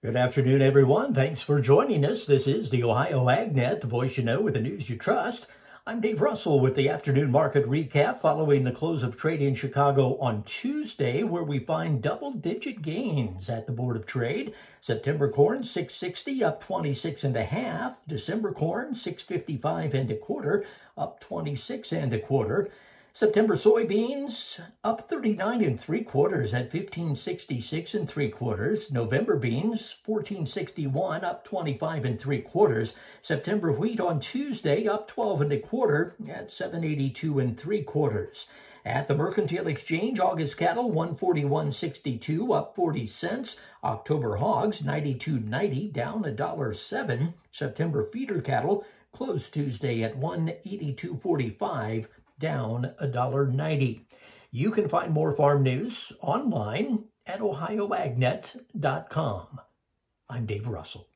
Good afternoon, everyone. Thanks for joining us. This is the Ohio AgNet, the voice you know with the news you trust. I'm Dave Russell with the afternoon market recap following the close of trade in Chicago on Tuesday, where we find double digit gains at the Board of Trade. September corn 660 up 26 and a half. December corn 655 and a quarter up 26 and a quarter. September soybeans up 39 and three quarters at 1566 and three quarters. November beans 1461 up 25 and three quarters. September wheat on Tuesday up 12 and a quarter at 782 and three quarters. At the Mercantile Exchange, August cattle 141.62 up 40 cents. October hogs 92.90 down a dollar seven. September feeder cattle closed Tuesday at 182.45 down $1.90. You can find more farm news online at ohioagnet.com. I'm Dave Russell.